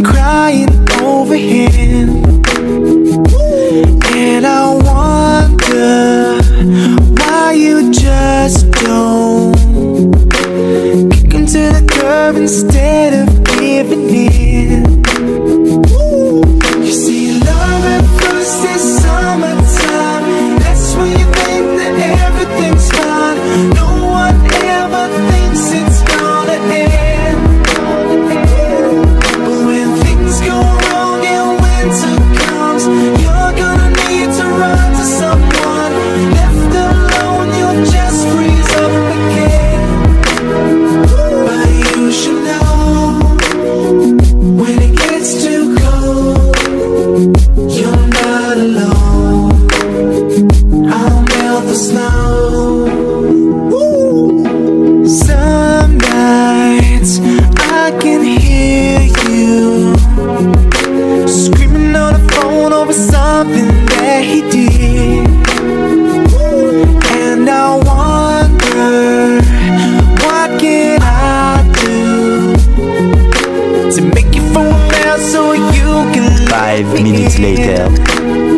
crying over him. And I wonder why you just don't Kick him to the curb instead of giving in. can hear you. Screaming on the phone over something that he did. And I wonder, what can I do To make you so you can Five minutes later.